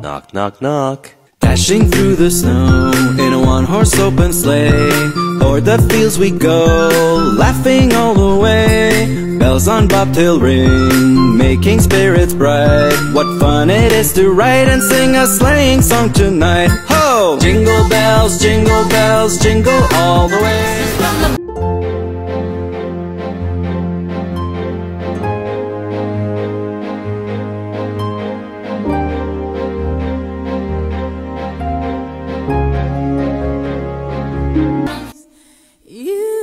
Knock, knock, knock. Dashing through the snow in a one-horse open sleigh. O'er the fields we go, laughing all the way. Bells on bobtail ring, making spirits bright. What fun it is to ride and sing a sleighing song tonight. Ho! Jingle bells, jingle bells, jingle all the way You.